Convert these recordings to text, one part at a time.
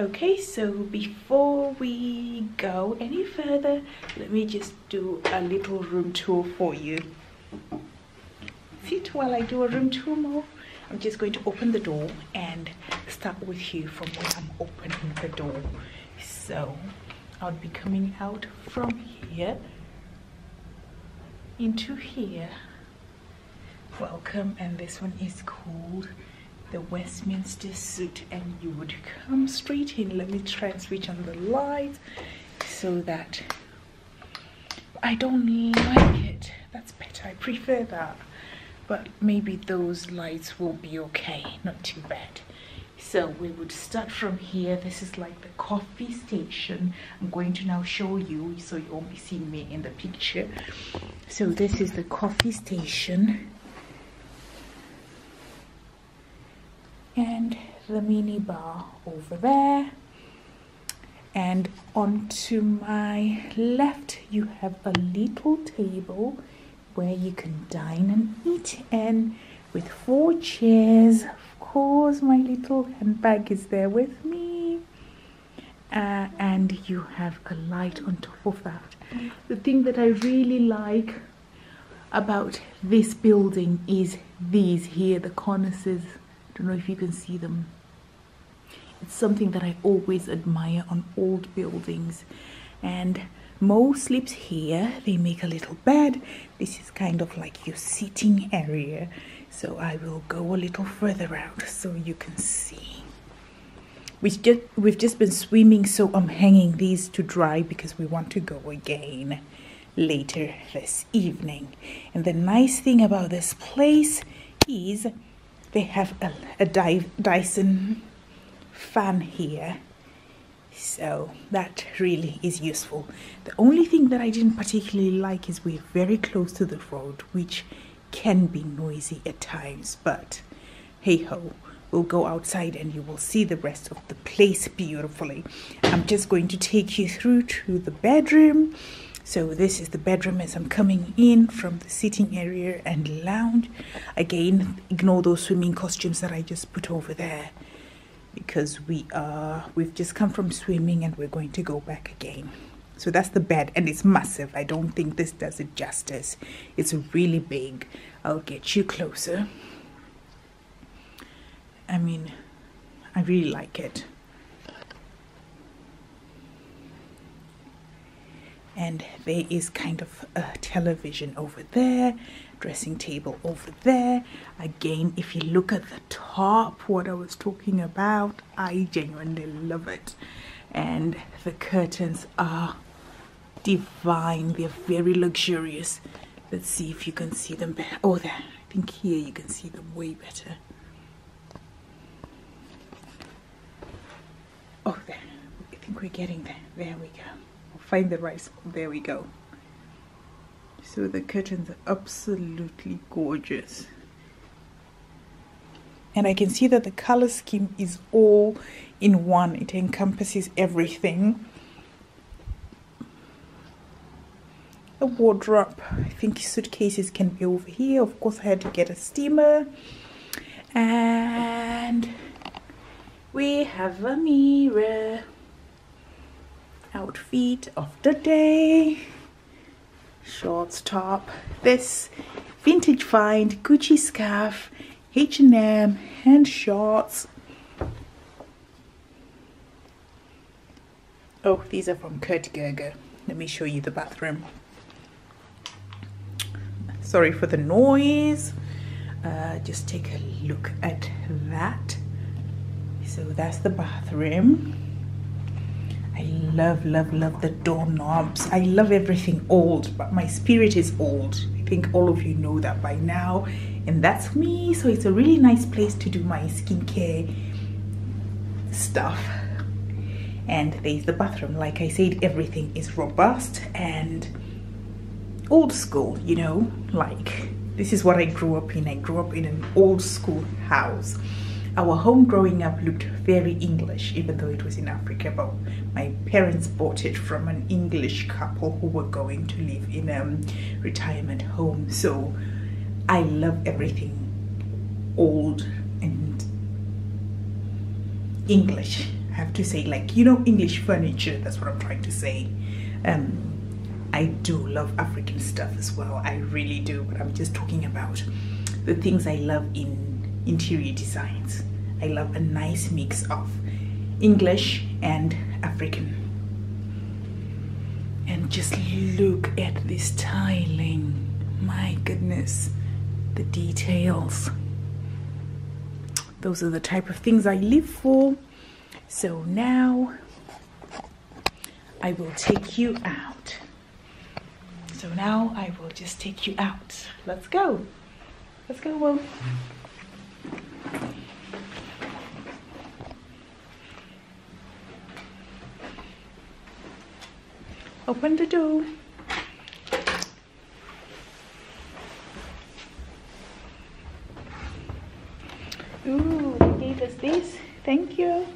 okay so before we go any further let me just do a little room tour for you. Sit while I do a room tour more I'm just going to open the door and start with you from where I'm opening the door. So I'll be coming out from here into here. Welcome and this one is called the Westminster suit and you would come straight in. Let me try and switch on the light so that I don't like it. That's better. I prefer that. But maybe those lights will be okay. Not too bad. So we would start from here. This is like the coffee station. I'm going to now show you so you won't be seeing me in the picture. So this is the coffee station and the mini bar over there. And onto my left you have a little table where you can dine and eat and with four chairs. Of course my little handbag is there with me. Uh, and you have a light on top of that. The thing that i really like about this building is these here the cornices don't know if you can see them it's something that i always admire on old buildings and Mo sleeps here. They make a little bed. This is kind of like your sitting area. So I will go a little further out so you can see. We've just, we've just been swimming, so I'm hanging these to dry because we want to go again later this evening. And the nice thing about this place is they have a, a Dyson fan here. So that really is useful. The only thing that i didn't particularly like is we're very close to the road which can be noisy at times but hey ho we'll go outside and you will see the rest of the place beautifully. I'm just going to take you through to the bedroom so this is the bedroom as i'm coming in from the sitting area and lounge. Again ignore those swimming costumes that i just put over there because we are we've just come from swimming and we're going to go back again. So that's the bed and it's massive. I don't think this does it justice. It's really big. I'll get you closer. I mean i really like it and there is kind of a television over there dressing table over there. Again if you look at the top what i was talking about i genuinely love it. And the curtains are divine. They're very luxurious. Let's see if you can see them better. Oh there. I think here you can see them way better. Oh there. I think we're getting there. There we go find the rice. There we go. So the curtains are absolutely gorgeous. And I can see that the color scheme is all in one. It encompasses everything. A wardrobe. I think suitcases can be over here. Of course I had to get a steamer. And we have a mirror outfit of the day. Shorts top. This vintage find gucci scarf h&m and shorts. Oh these are from kurt Geiger. let me show you the bathroom. Sorry for the noise. Uh, just take a look at that. So that's the bathroom I love, love, love the doorknobs. I love everything old, but my spirit is old. I think all of you know that by now. And that's me. So it's a really nice place to do my skincare stuff. And there's the bathroom. Like I said, everything is robust and old school, you know, like this is what I grew up in. I grew up in an old school house our home growing up looked very English, even though it was in Africa. But my parents bought it from an English couple who were going to live in a um, retirement home. So I love everything old and English. I have to say like you know English furniture. That's what I'm trying to say. Um, I do love African stuff as well. I really do. But I'm just talking about the things I love in interior designs. I love a nice mix of English and African. And just look at this tiling. My goodness, the details. Those are the type of things I live for. So now I will take you out. So now I will just take you out. Let's go. Let's go, Will. Open the door. Ooh, they gave us this. Thank you.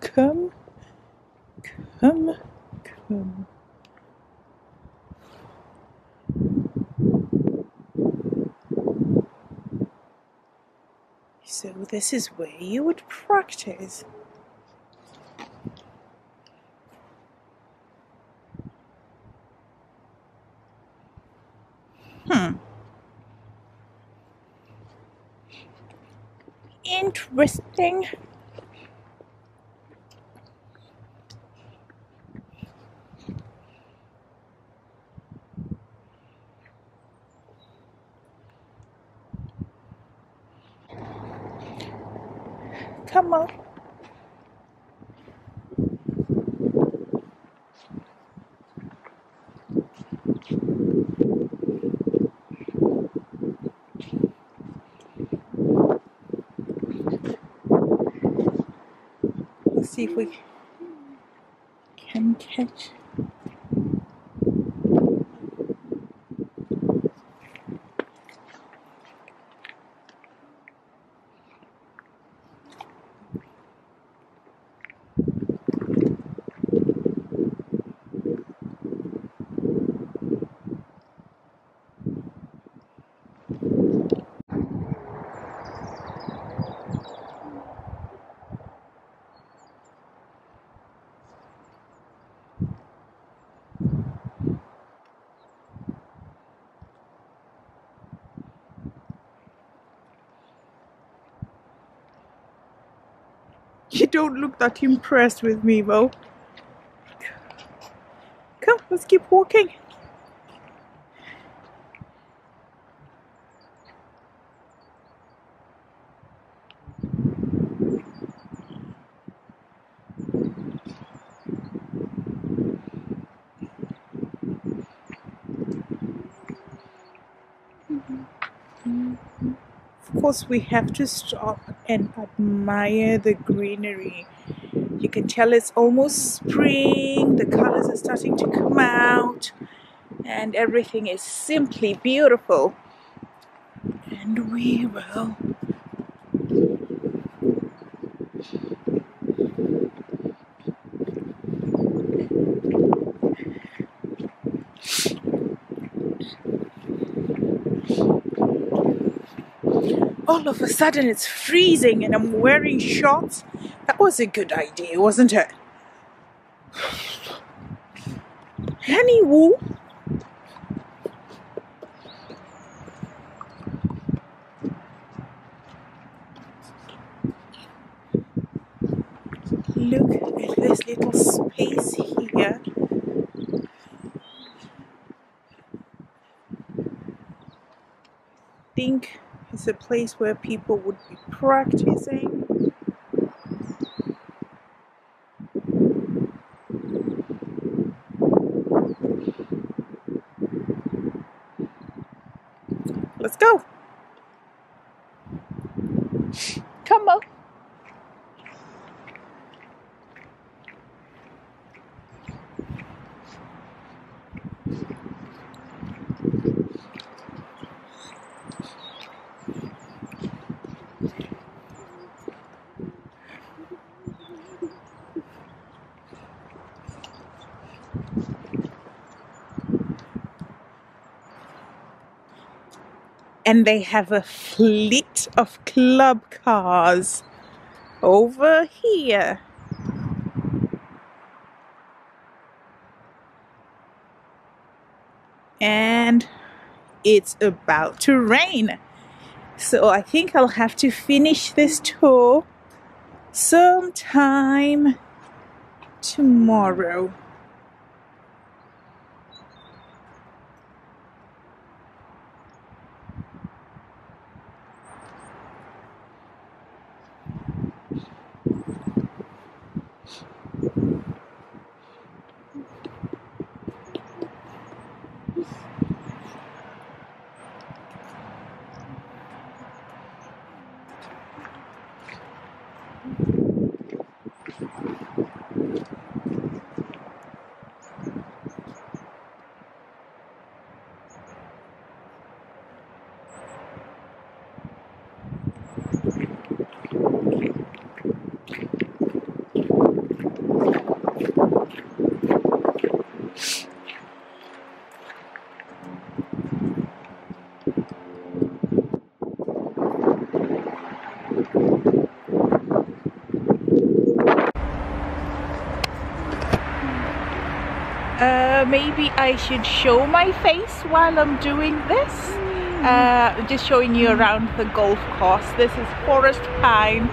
Come, come, come. So this is where you would practice. Hmm. Interesting. On. Let's see if we can catch. You don't look that impressed with me, Mo. Come, let's keep walking. Of course, we have to stop and admire the greenery. You can tell it's almost spring, the colors are starting to come out, and everything is simply beautiful. And we will all of a sudden it's freezing and I'm wearing shorts. That was a good idea, wasn't it? Anywho, look at this little space here. Think it's a place where people would be practicing. Let's go. Come on. And they have a fleet of club cars over here. And it's about to rain. So I think I'll have to finish this tour sometime tomorrow. Maybe I should show my face while I'm doing this. Uh, just showing you around the golf course. This is Forest Pine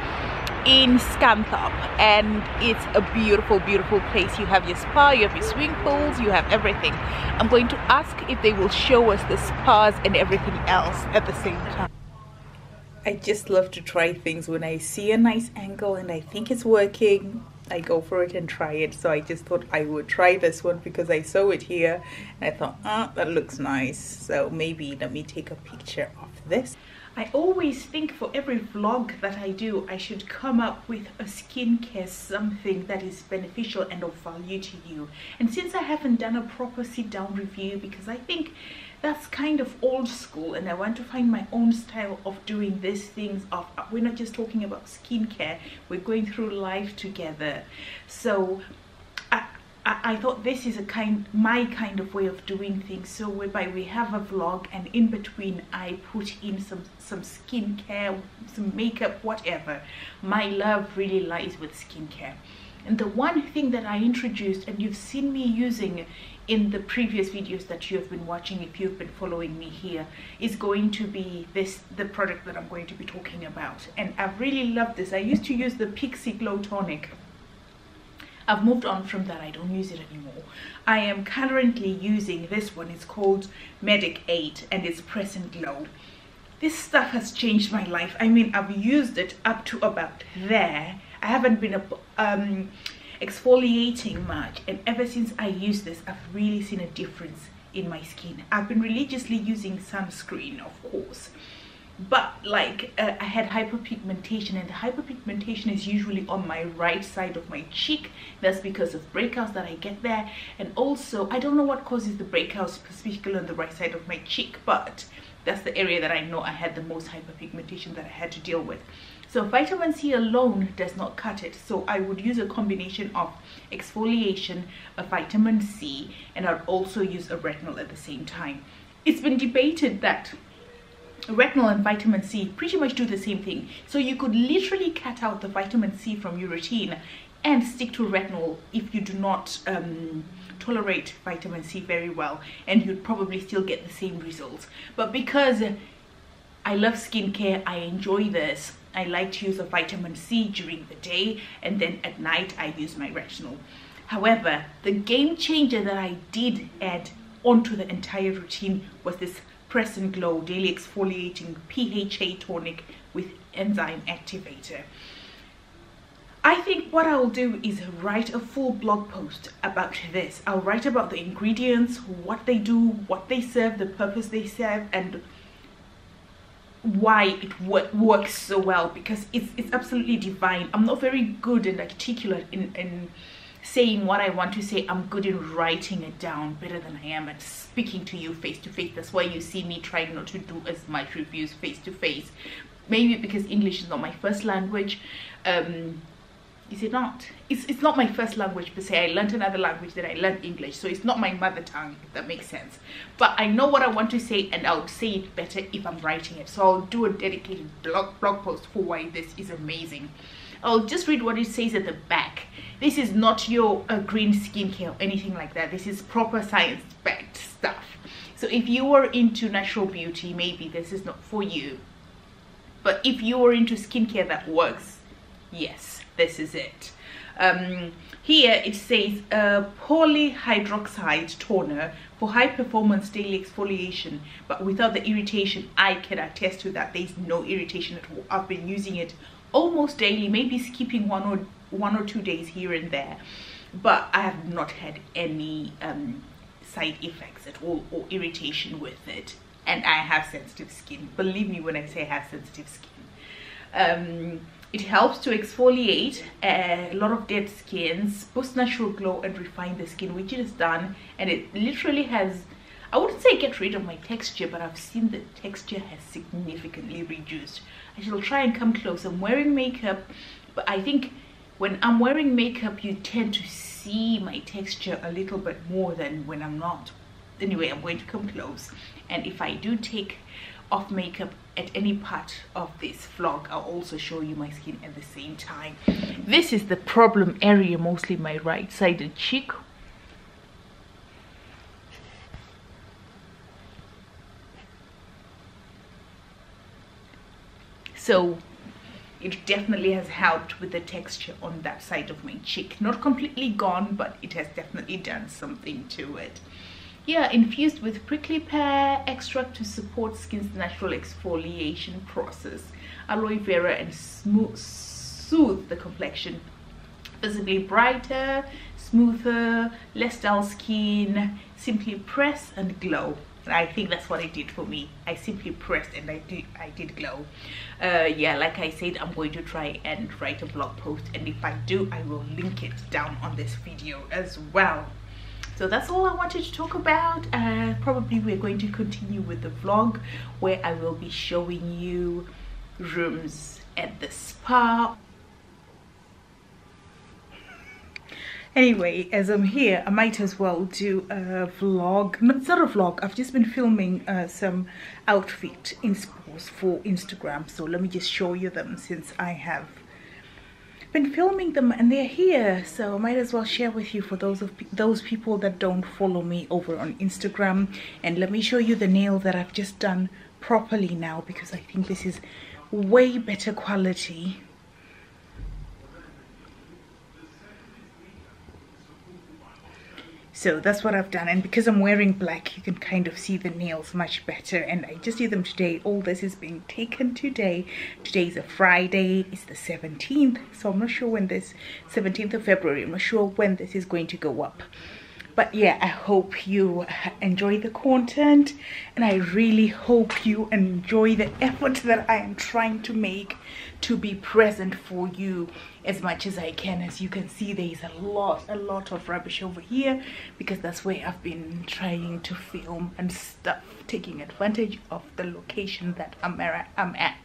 in Scunthorpe and it's a beautiful beautiful place. You have your spa you have your swimming pools you have everything. I'm going to ask if they will show us the spas and everything else at the same time. I just love to try things when i see a nice angle and i think it's working I go for it and try it. So I just thought I would try this one because I saw it here and I thought, ah, oh, that looks nice. So maybe let me take a picture of this. I always think for every vlog that I do, I should come up with a skincare something that is beneficial and of value to you. And since I haven't done a proper sit down review because I think that's kind of old school and I want to find my own style of doing these things of we're not just talking about skincare we're going through life together. So I, I, I thought this is a kind my kind of way of doing things. So whereby we have a vlog and in between I put in some some skincare some makeup whatever. My love really lies with skincare and the one thing that I introduced and you've seen me using in the previous videos that you have been watching if you've been following me here is going to be this the product that I'm going to be talking about. And I've really loved this. I used to use the Pixi Glow Tonic. I've moved on from that. I don't use it anymore. I am currently using this one. It's called Medik8 and it's Press and Glow. This stuff has changed my life. I mean I've used it up to about there I haven't been um, exfoliating much and ever since I use this I've really seen a difference in my skin. I've been religiously using sunscreen of course but like uh, I had hyperpigmentation and the hyperpigmentation is usually on my right side of my cheek. That's because of breakouts that I get there and also I don't know what causes the breakouts specifically on the right side of my cheek but that's the area that I know I had the most hyperpigmentation that I had to deal with so vitamin C alone does not cut it. So I would use a combination of exfoliation, a vitamin C, and I'd also use a retinol at the same time. It's been debated that retinol and vitamin C pretty much do the same thing. So you could literally cut out the vitamin C from your routine and stick to retinol if you do not um, tolerate vitamin C very well and you'd probably still get the same results. But because I love skincare, I enjoy this, I like to use a vitamin C during the day and then at night I use my retinol. However, the game changer that I did add onto the entire routine was this Press and Glow Daily Exfoliating PHA Tonic with Enzyme Activator. I think what I'll do is write a full blog post about this. I'll write about the ingredients, what they do, what they serve, the purpose they serve, and why it works so well because it's, it's absolutely divine. I'm not very good and articulate in, in saying what I want to say. I'm good in writing it down better than I am at speaking to you face to face. That's why you see me trying not to do as much reviews face to face. Maybe because English is not my first language. Um, is it not? It's, it's not my first language per se. I learned another language that i learned english so it's not my mother tongue if that makes sense. But i know what i want to say and i'll say it better if i'm writing it. So i'll do a dedicated blog blog post for why this is amazing. I'll just read what it says at the back. This is not your uh, green skincare or anything like that. This is proper science backed stuff. So if you are into natural beauty maybe this is not for you. But if you are into skincare that works yes this is it. Um, here it says a polyhydroxide toner for high performance daily exfoliation but without the irritation i can attest to that. There's no irritation at all. I've been using it almost daily maybe skipping one or one or two days here and there but i have not had any um, side effects at all or irritation with it. And i have sensitive skin. Believe me when i say i have sensitive skin. Um, it helps to exfoliate uh, a lot of dead skins, boost natural glow and refine the skin, which it has done. And it literally has, I wouldn't say get rid of my texture, but I've seen the texture has significantly reduced. I shall try and come close. I'm wearing makeup, but I think when I'm wearing makeup, you tend to see my texture a little bit more than when I'm not. Anyway, I'm going to come close. And if I do take off makeup at any part of this vlog. I'll also show you my skin at the same time. This is the problem area mostly my right sided cheek. So it definitely has helped with the texture on that side of my cheek. Not completely gone but it has definitely done something to it yeah, infused with prickly pear extract to support skin's natural exfoliation process. Aloe vera and smooth, soothe the complexion. Visibly brighter, smoother, less dull skin. Simply press and glow. And I think that's what it did for me. I simply pressed and I did, I did glow. Uh, yeah, like I said, I'm going to try and write a blog post. And if I do, I will link it down on this video as well so that's all i wanted to talk about uh, probably we're going to continue with the vlog where i will be showing you rooms at the spa. Anyway as i'm here i might as well do a vlog. Not, not a vlog. I've just been filming uh, some outfit inspos for instagram. So let me just show you them since i have been filming them and they're here so I might as well share with you for those of those people that don't follow me over on Instagram. And let me show you the nail that I've just done properly now because I think this is way better quality so that's what I've done. And because I'm wearing black you can kind of see the nails much better. And I just did them today. All this is being taken today. Today is a Friday. It's the 17th so I'm not sure when this 17th of February. I'm not sure when this is going to go up but yeah i hope you enjoy the content and i really hope you enjoy the effort that i am trying to make to be present for you as much as i can. As you can see there is a lot a lot of rubbish over here because that's where i've been trying to film and stuff taking advantage of the location that i'm, at